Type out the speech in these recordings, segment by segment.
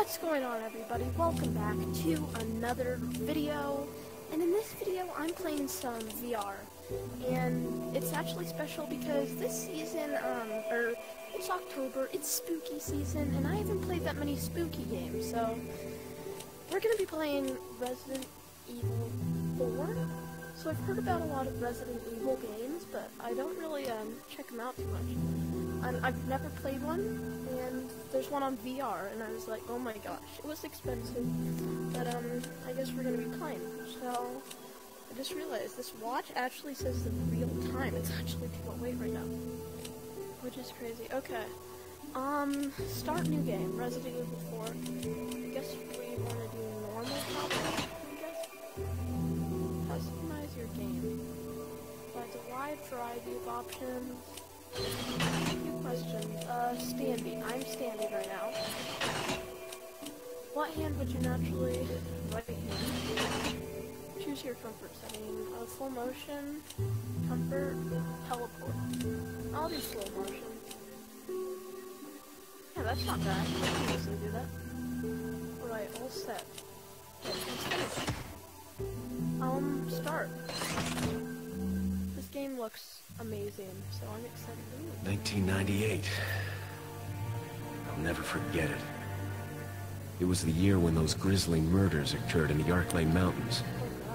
What's going on everybody? Welcome back to another video. And in this video I'm playing some VR. And it's actually special because this season, um, or it's October, it's spooky season, and I haven't played that many spooky games, so we're gonna be playing Resident Evil 4. So I've heard about a lot of Resident Evil games, but I don't really um, check them out too much. And I've never played one, and there's one on VR, and I was like, oh my gosh, it was expensive, but um, I guess we're gonna be playing. So I just realized this watch actually says the real time. It's actually 208 right now, which is crazy. Okay, um, start new game, Resident Evil 4. I guess we want to do normal. I guess customize your game. Provides a wide variety of options. Uh. I'm standing right now. What hand would you naturally... Right hand. Choose your comfort setting. Uh, slow motion, comfort, teleport. I'll do slow motion. Yeah, that's not bad. I can easily do that. Alright, all set. Okay. Um, start. Game looks amazing, so I'm excited. Ooh. 1998. I'll never forget it. It was the year when those grisly murders occurred in the Arklay Mountains.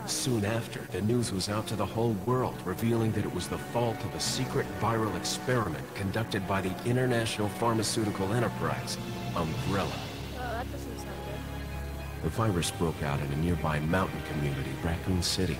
Soon after, the news was out to the whole world, revealing that it was the fault of a secret viral experiment conducted by the international pharmaceutical enterprise, Umbrella. Oh, that doesn't sound good. The virus broke out in a nearby mountain community, Raccoon City,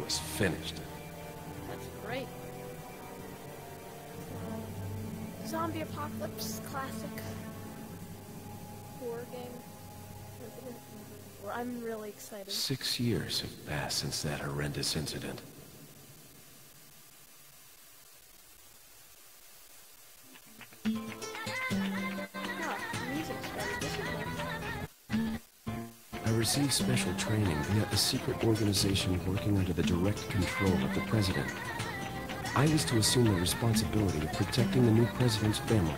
was finished. That's great. Zombie Apocalypse classic horror game. Resident Evil 4. I'm really excited. Six years have passed since that horrendous incident. Nice. I received special training via a secret organization working under the direct control of the president. I was to assume the responsibility of protecting the new president's family.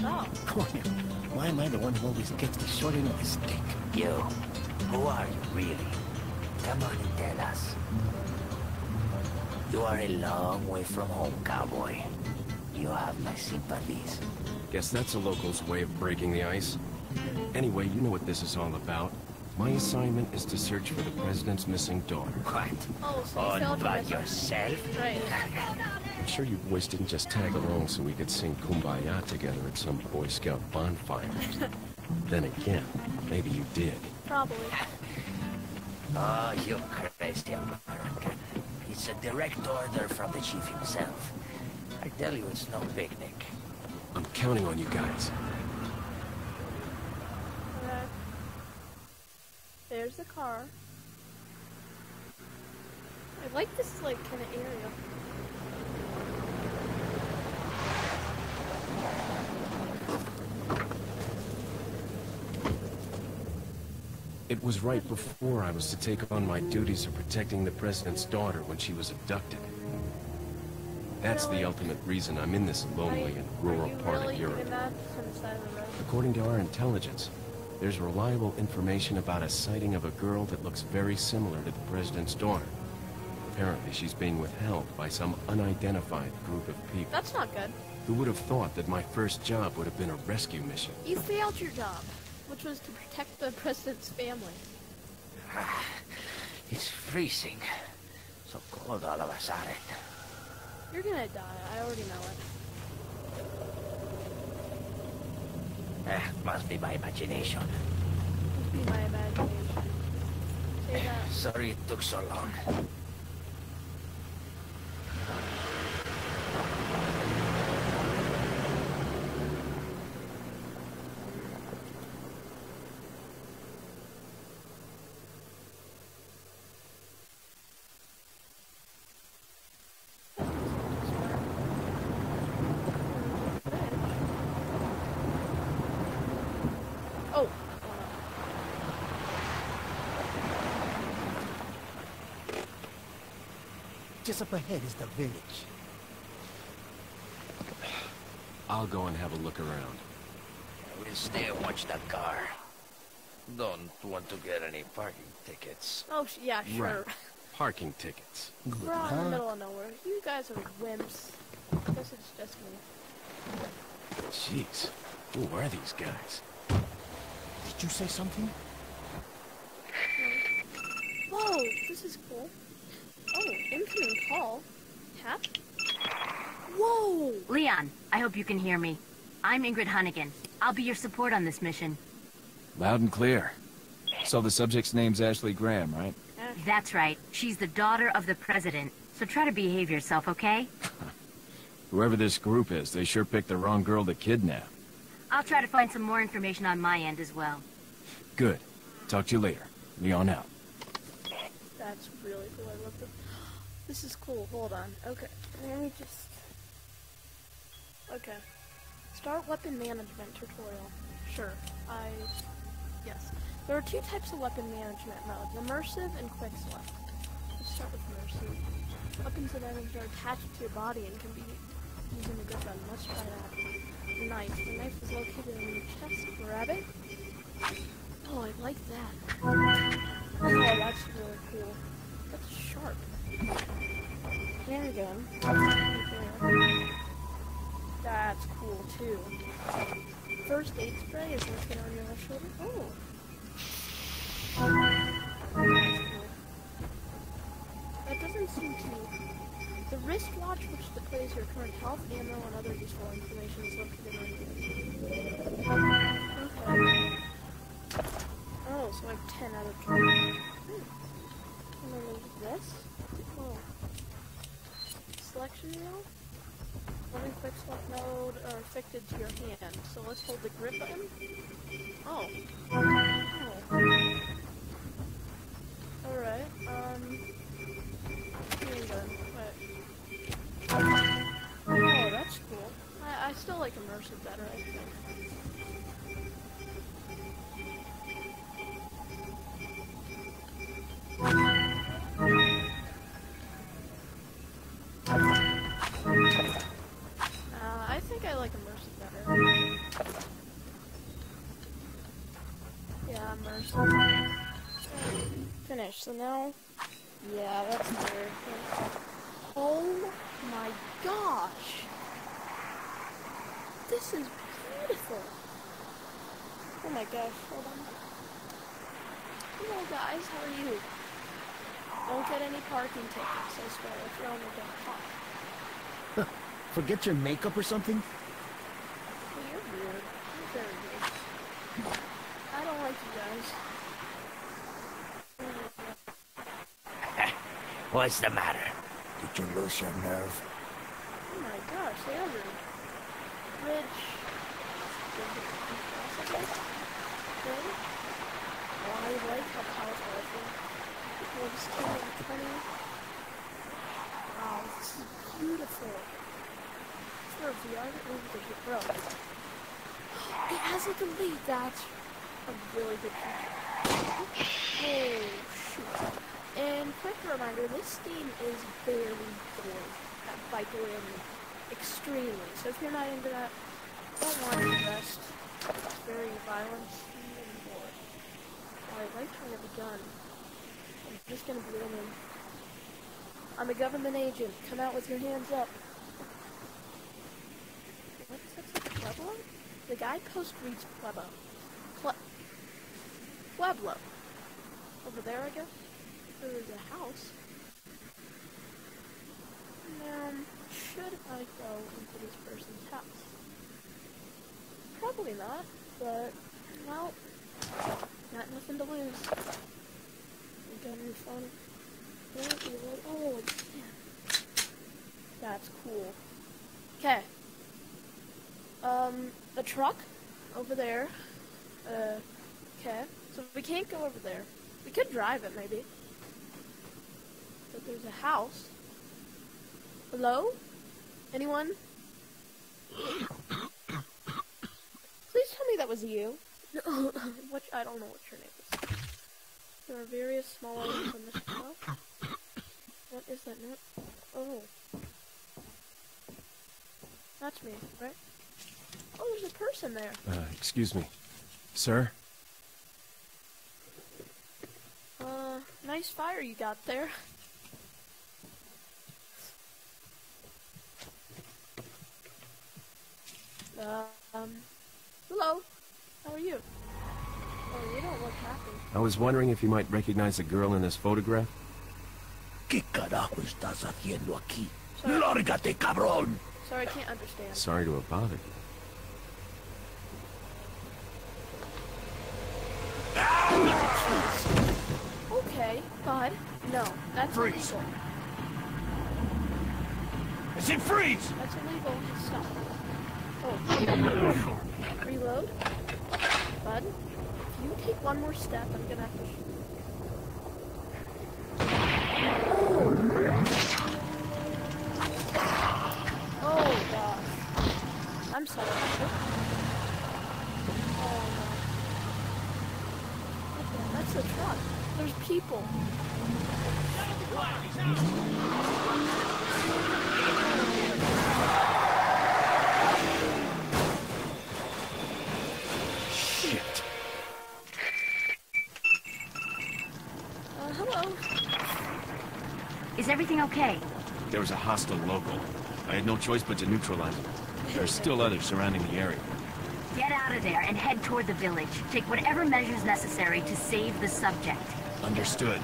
Oh, Coño, why am I the one who always gets the short end of the stick? You, who are you really? Come on and tell us. You are a long way from home, cowboy. You have my sympathies. Guess that's a local's way of breaking the ice. Anyway, you know what this is all about. My assignment is to search for the president's missing daughter. What? oh, so you All failed by yourself? Right. I'm sure you boys didn't just tag along so we could sing Kumbaya together at some Boy Scout bonfire. then again, maybe you did. Probably. Oh, you crazy American. It's a direct order from the chief himself. I tell you, it's no picnic. I'm counting on you guys. Okay. There's the car. I like this like kind of area. It was right before I was to take on my duties of protecting the president's daughter when she was abducted. That's the ultimate reason I'm in this lonely and rural part of Europe. doing that from the side of? According to our intelligence, there's reliable information about a sighting of a girl that looks very similar to the president's daughter. Apparently, she's being withheld by some unidentified group of people. That's not good. Who would have thought that my first job would have been a rescue mission? You failed your job, which was to protect the president's family. It's freezing. So cold all of a sudden. You're gonna die. I already know it. Eh, must be my imagination. Must be my imagination. Say that. Sorry it took so long. Oh. Just up ahead is the village. I'll go and have a look around. We'll stay and watch the car. Don't want to get any parking tickets. Oh, yeah, sure. Right. Parking tickets. We're out in the uh-huh. middle of nowhere. You guys are wimps. I guess it's just me. Jeez. Who are these guys? Did you say something? Whoa, this is cool. Incoming call. Tap. Whoa! Leon, I hope you can hear me. I'm Ingrid Hunnigan. I'll be your support on this mission. Loud and clear. So the subject's name's Ashley Graham, right? Uh. That's right. She's the daughter of the president. So try to behave yourself, okay? Whoever this group is, they sure picked the wrong girl to kidnap. I'll try to find some more information on my end as well. Good. Talk to you later. Leon out. That's really cool. I love this. This is cool. Hold on. Okay. Let me just. Okay. Start weapon management tutorial. Sure. I. Yes. There are two types of weapon management modes immersive and quick select. Let's start with immersive. Weapons and items are attached to your body and can be used in a good run. Let's try that. Knife. The knife is located in your chest. Grab it. Oh, I like that. Oh, that's really cool. That's sharp. Handgun. Okay. That's cool too. First aid spray is working on your left shoulder. Oh. That doesn't seem to. The wristwatch, which displays your current health, ammo, and other useful information, is located on your Okay. Oh, so I have 10 out of 20. Hmm. And there's this. Selection wheel. Holding quick select mode are affected to your hand. So let's hold the grip button. Oh. Oh. Alright, um. Handgun. Wait. Oh, that's cool. I, I still like immersive better, I think. So now, yeah, that's better. Oh my gosh! This is beautiful. Oh my gosh, hold on. Hello guys, how are you? Don't get any parking tickets, I swear, if you're on the get caught. Forget your makeup or something? Well, you're weird. You're very weird. I don't like you guys. What's the matter? Did you lose your nerve? Oh my gosh, they are rude. Rich. Good. Oh, I like how powerful I feel. People just came in 20. Wow, this is beautiful. For a VR that moves the bro. It has a lead. That's a really good feature. Oh, shoot. And quick reminder, this game is very. Uh, By gory, I extremely. So if you're not into that, don't want to invest. It's very violent and gore. I like how I have gun. I'm just gonna be in. I'm a government agent. Come out with your hands up. What is that? Pueblo? The guidepost reads Pueblo. Ple- Pueblo. Over there, I guess. There's a house. Now, should I go into this person's house? Probably not, but, well, not nothing to lose. You got phone. Don't be like, oh. That's cool. Okay. Um, a truck over there. Uh, okay. So we can't go over there. We could drive it, maybe. But there's a house. Hello? Anyone? Please tell me that was you. Which I don't know what your name is. There are various small items on this shelf. What is that note? Oh. That's me, right? Oh, there's a person there. Uh, excuse me. Sir? Uh, nice fire you got there. Um, hello. How are you? Oh, you don't look happy. I was wondering if you might recognize the girl in this photograph? ¿Qué carajo estás haciendo aquí? Sorry. ¡Lárgate, cabrón! Sorry, I can't understand. Sorry to have bothered you. Okay, bud. No, that's Freeze. illegal. I said freeze! That's illegal. Stop. Oh. Reload. Bud, if you take one more step, I'm gonna have to. Oh gosh. I'm sorry. Oh no. Okay, that's the truck. There's people. Hello. Is everything okay? There was a hostile local. I had no choice but to neutralize him. There are still others surrounding the area. Get out of there and head toward the village. Take whatever measures necessary to save the subject. Understood.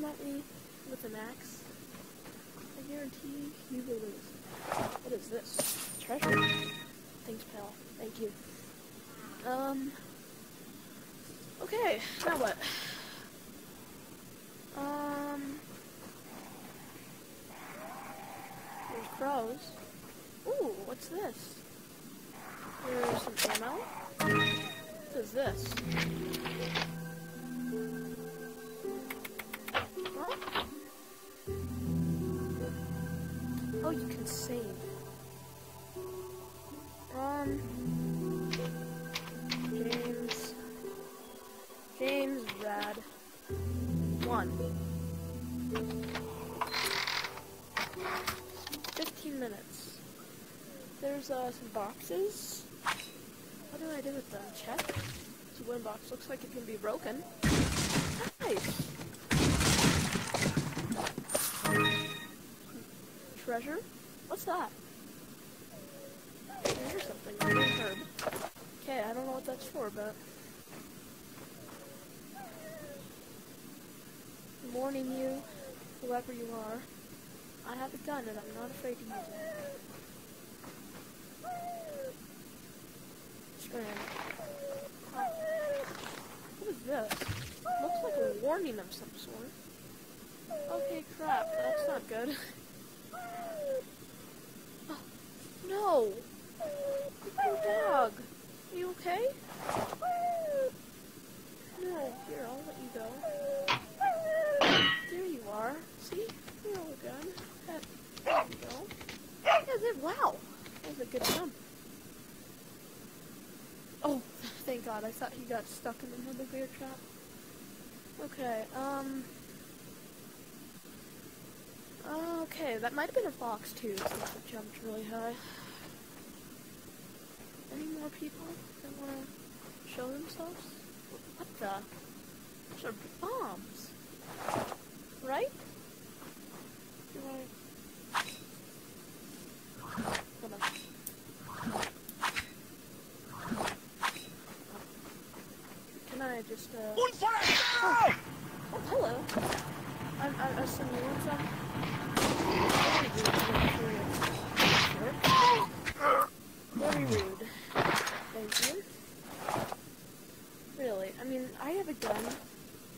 Come at me with an axe. I guarantee you will lose. What is this? Treasure? Thanks, pal. Thank you. Um. Okay, now what? Um. There's crows. Ooh, what's this? There's some ammo. What is this? There's uh, some boxes. What do I do with them? Check. It's wooden box. Looks like it can be broken. Nice. Treasure? What's that? Treasure something. Okay, I don't know what that's for, but... Warning you, whoever you are, I have a gun and I'm not afraid to use it. What is this? Looks like a warning of some sort. Okay, crap, that's not good. Oh, no! You poor dog. Are you okay? No, here, I'll let you go. There you are. See? You're all good. There you go. Yeah, that, wow! Was a good jump. Oh, thank God. I thought he got stuck in another bear trap. Okay, um... Okay, that might have been a fox too, since it jumped really high. Any more people that want to show themselves? What the? Those are bombs. Right? I... Hold on. Can I just, uh... Oh, hello. I'm, I'm assuming you want some? Very rude. Thank you. Really, I mean, I have a gun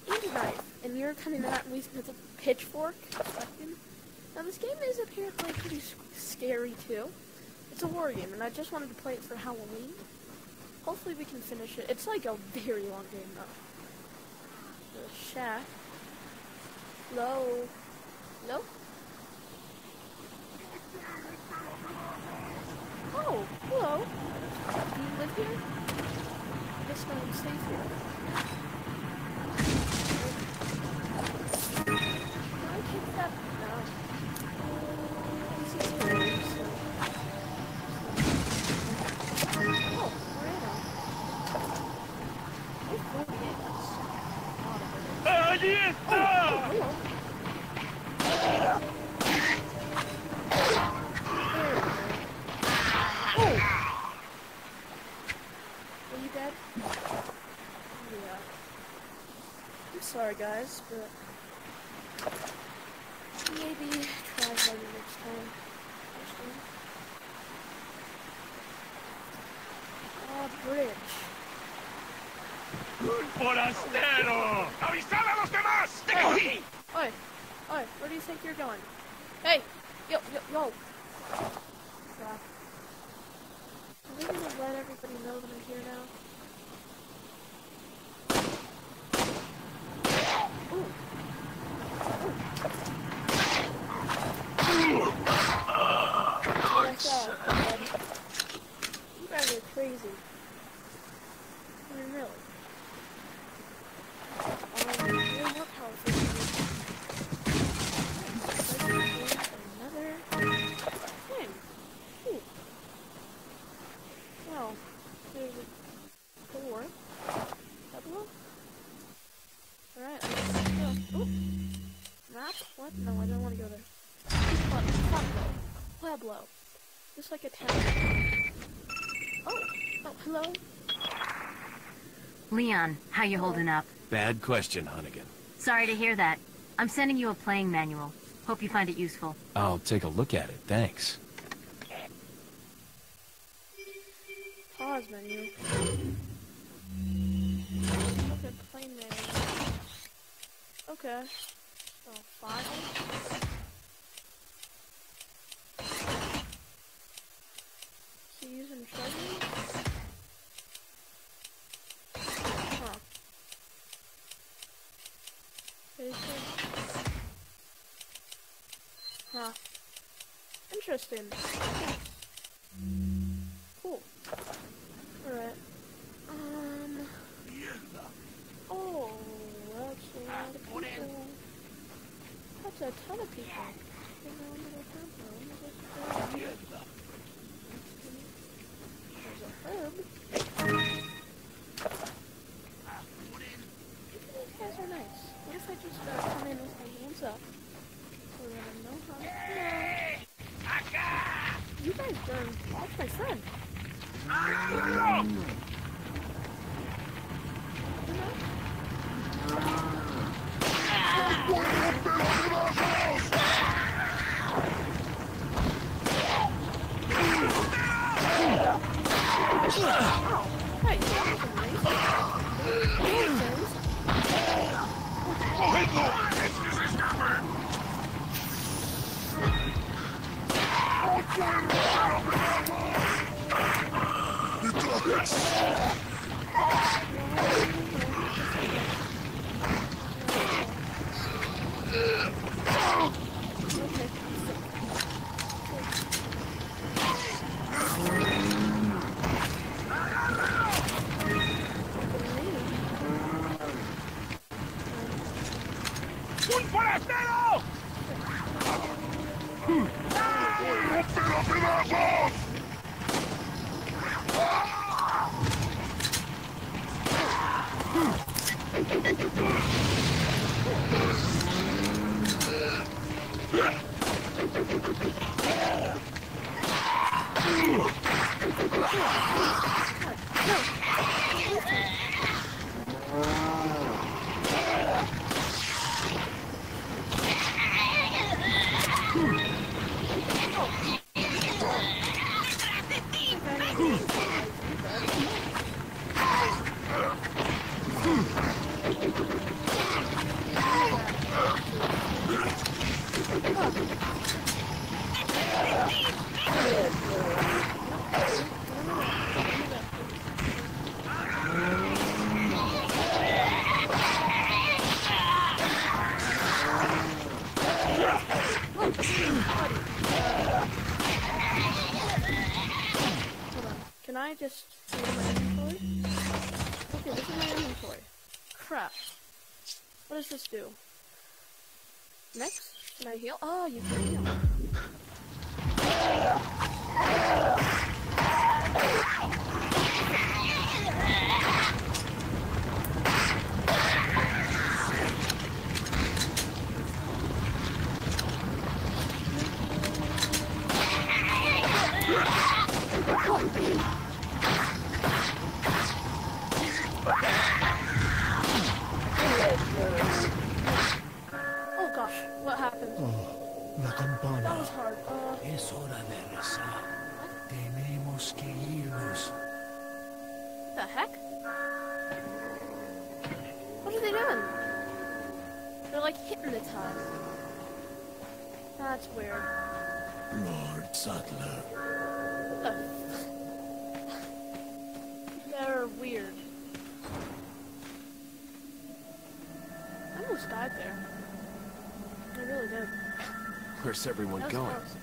and a knife, and you're coming at me with a pitchfork? Fucking. Now, this game is apparently pretty s- scary, too. It's a horror game, and I just wanted to play it for Halloween. Hopefully we can finish it. It's like a very long game, though. The shack. Hello? Hello? Oh, hello. Do you live here? I guess one stays here. Guys, but maybe try harder next time. Actually. Oh, bridge. ¡Forastero! ¡Avisad a los demás! ¡Te cogí! Oi, oi, where do you think you're going? Hey, yo, yo, yo. Crap. Are we gonna let everybody know that I'm here now? Ooh. Ooh. What's up, bud? You guys are crazy. I mean, really. Um, you're more powerful than me. Another thing. Ooh. Wow. There's a door. Double? Alright, let's go. Ooh. Map? What? No, I don't want to go there. Pueblo. Pueblo. Just like a town. Oh. Oh, hello? Leon, how you holding up? Bad question, Hunnigan. Sorry to hear that. I'm sending you a playing manual. Hope you find it useful. I'll take a look at it, thanks. Interesting. Cool. Alright. Um. Oh, that's a lot of people. That's a ton of people. Hold. Can I just go my inventory? Okay, this is my inventory. Crap. What does this do? Next? Can I heal? Oh, you can heal. The heck? What are they doing? They're like hypnotized. That's weird. Lord Saddler. What They're weird. I almost died there. I really did. Where's everyone going? close.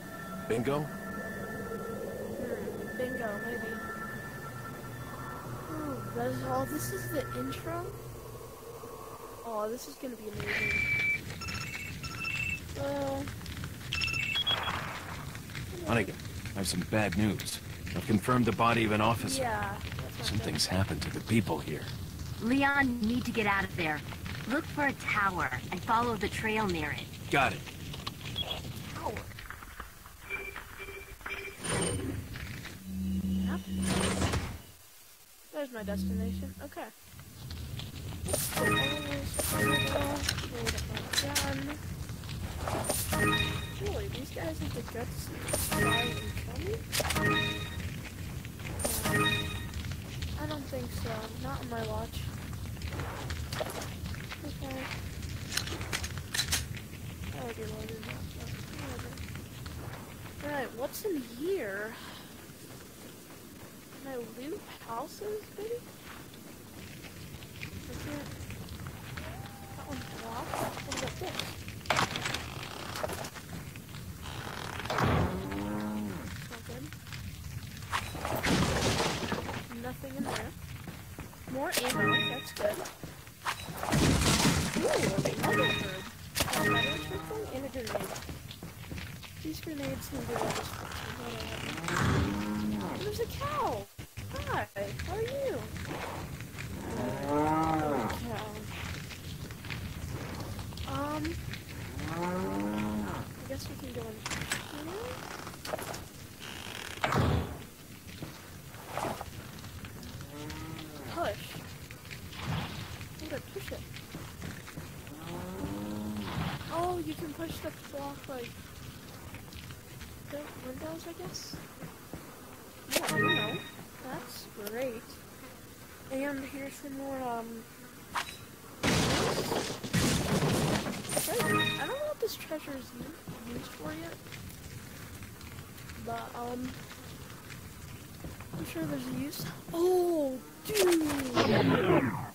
Bingo? Hmm, bingo, maybe. Ooh, that is all. This is the intro. Oh, this is gonna be amazing. Well, Hunnigan, I have some bad news. I've confirmed the body of an officer. yeah. That's not Something's happened to the people here. Leon, you need to get out of there. Look for a tower and follow the trail near it. Got it. My destination. Okay. These guys have the guts to and kill me? I don't think so. Not on my watch. Okay. Alright, what's in here? Loot houses, maybe? I can't. That one's blocked. What about this? Block like the windows, I guess. Yeah, I don't know. That's great. And here's some more um. I don't know what this treasure is used for yet, but um, I'm sure there's a use. Oh, dude!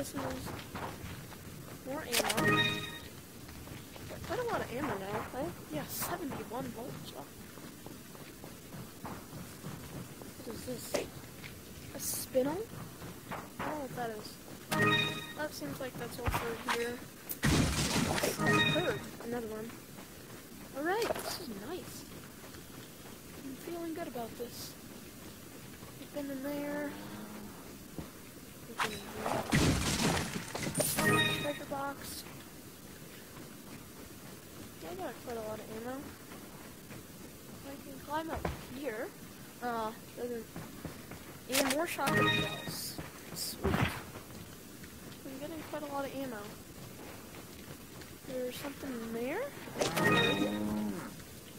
This is more ammo. Quite a lot of ammo now. Have, yeah, 71 volts. Oh. What is this? A spinel? I don't know what that is. That seems like that's all for here. Oh, third, another one. Alright, this is nice. I'm feeling good about this. We've been in there. We've been in there. Box. I got quite a lot of ammo. I can climb up here. Uh. And more shotgun shells. Sweet. I'm getting quite a lot of ammo. There's something in there?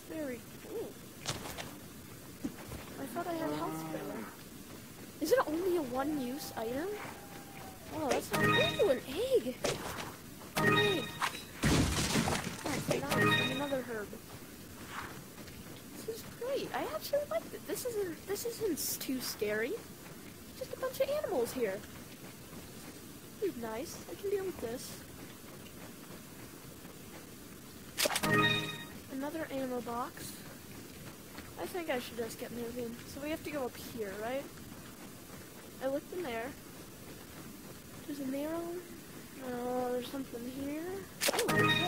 Very cool. I thought I had health spare. Is it only a one-use item? Oh, that's not- Ooh, an egg! Herb. This is great. I actually like it. This isn't, this isn't too scary. Just a bunch of animals here. This is nice. I can deal with this. Another ammo box. I think I should just get moving. So we have to go up here, right? I looked in there. There's a arrow. Oh, uh, there's something here. Oh,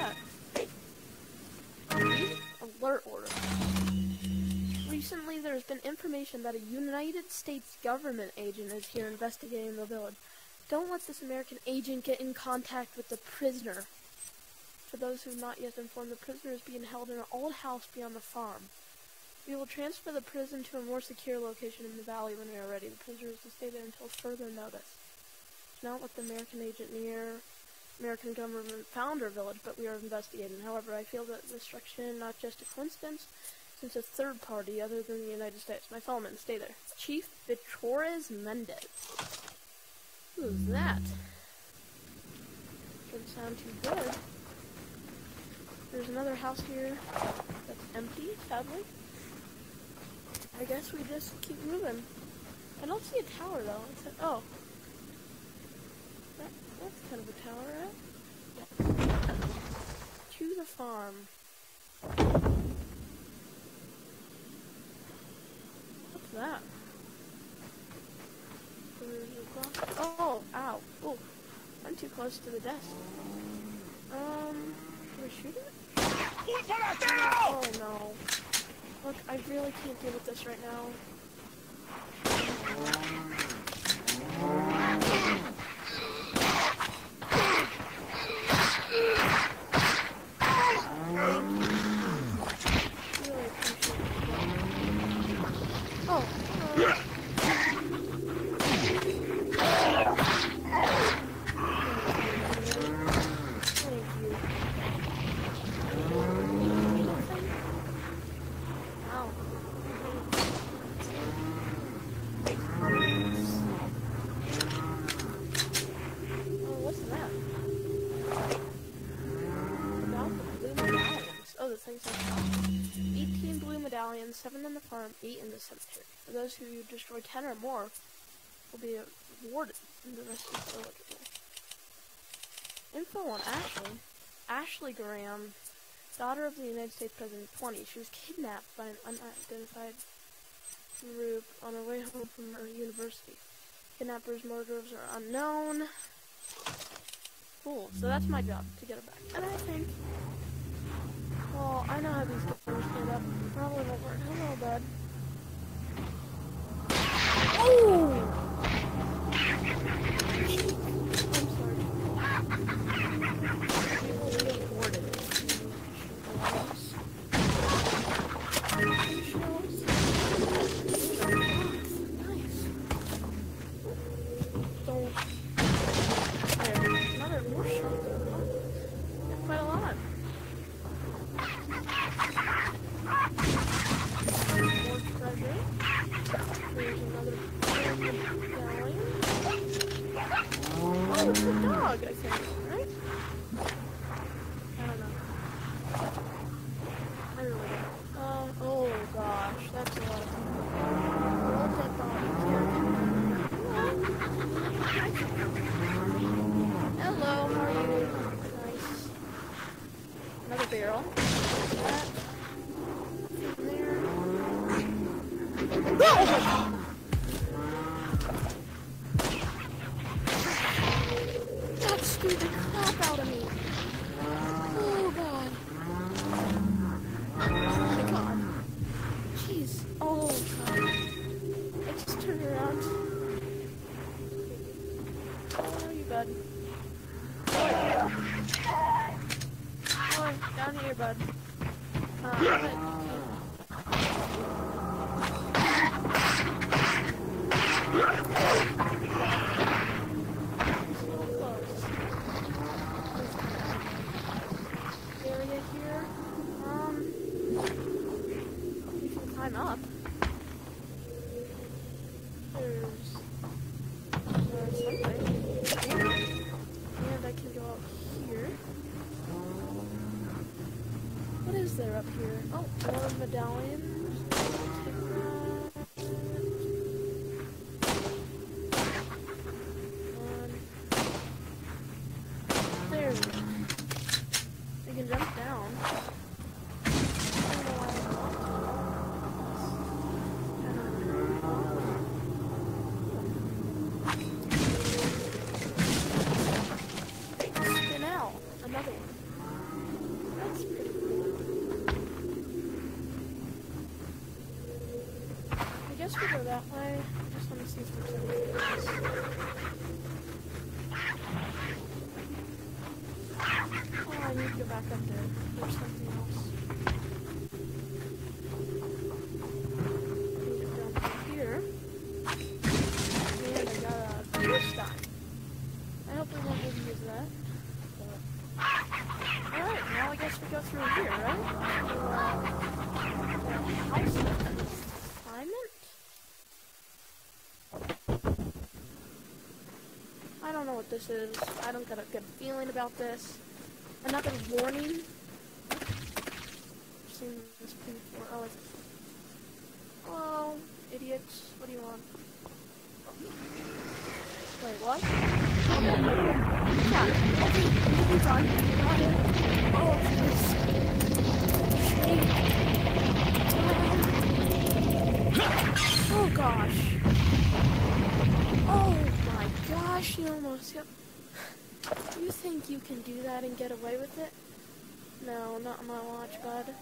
information that a United States government agent is here investigating the village. Don't let this American agent get in contact with the prisoner. For those who have not yet informed, the prisoner is being held in an old house beyond the farm. We will transfer the prison to a more secure location in the valley when we are ready. The prisoner is to stay there until further notice. Do Not let the American agent near American government found our village, but we are investigating. However, I feel that destruction not just a coincidence, since a third party other than the United States. My fellow men, stay there. Chief Bitores Mendez. Who's that? Doesn't sound too good. There's another house here that's empty, sadly. I guess we just keep moving. I don't see a tower though. It's a, oh. That, that's kind of a tower, right? To the farm. That? There's a block. Oh, ow. Oh, I'm too close to the desk. Um, can I shoot it? Oh no. Look, I really can't deal with this right now. 7 in the 8 in the cemetery. For those who destroy 10 or more, will be rewarded, and the rest is eligible. Info on Ashley. Ashley Graham, daughter of the United States President 20. She was kidnapped by an unidentified group on her way home from her university. Kidnappers, murderers are unknown. Cool. So that's my job, to get her back. And I think... Well, I know how these doors stand up. Probably won't work. Hello, bud. Oh! 不 要 Thank you. this is. I don't got a good feeling about this. Another warning. I've seen this before. Oh, it's... Oh, idiots. What do you want? Wait, what? Oh, gosh. Oh gosh, you almost got... you think you can do that and get away with it? No, not my watch, bud.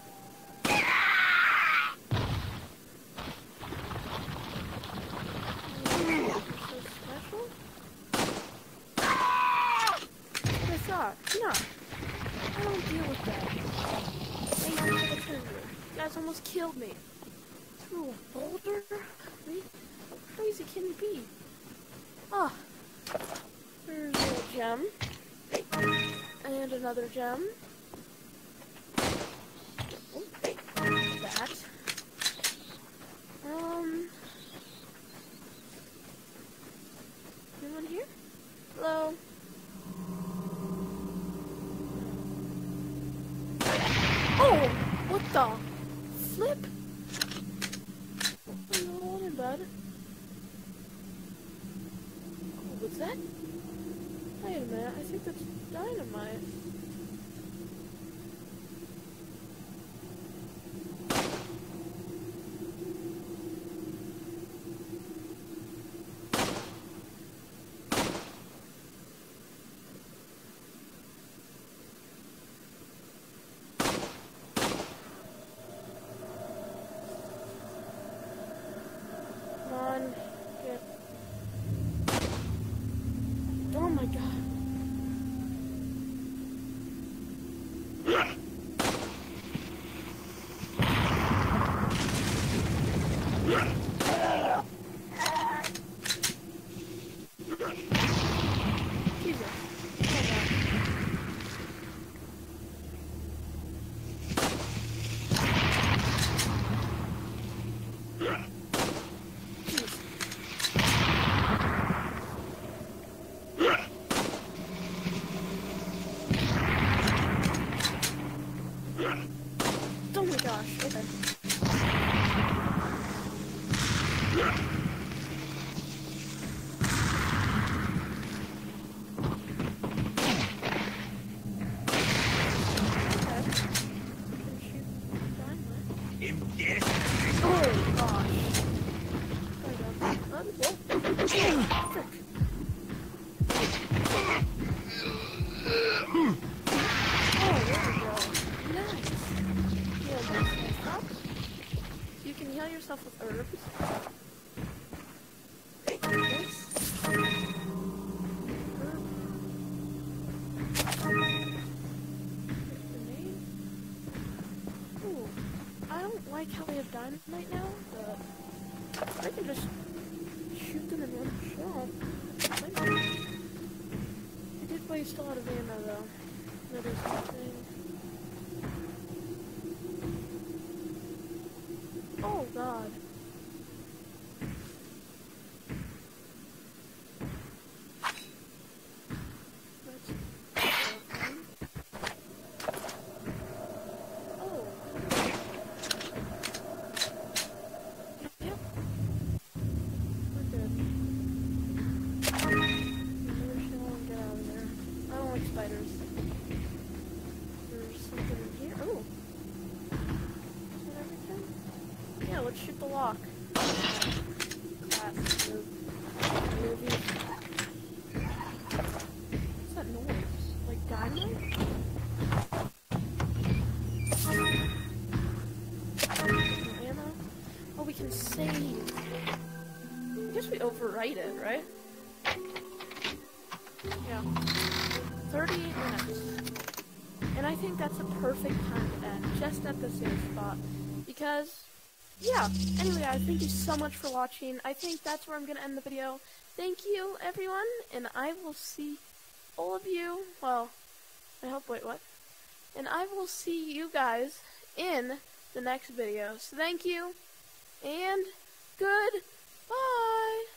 No, I don't deal with that. Almost killed me. another gem. That. Um. Anyone here? Hello. Oh, what the flip? Hello, oh, bud. Oh, what's that? Wait a minute, I think that's dynamite. My gosh, okay. Okay. Like how they have dynamite now, but I can just shoot them in one shot. I did waste a lot of ammo though. That is the thing. Oh god. That's terrifying. Oh. Yep. We're good. Another shell and get out of there. I don't like spiders. There's something in here. Oh. Is that everything? Shoot the lock. Yeah. Anyway, guys, thank you so much for watching. I think that's where I'm going to end the video. Thank you, everyone, and I will see all of you. Well, I hope, wait, what? And I will see you guys in the next video. So thank you, and goodbye.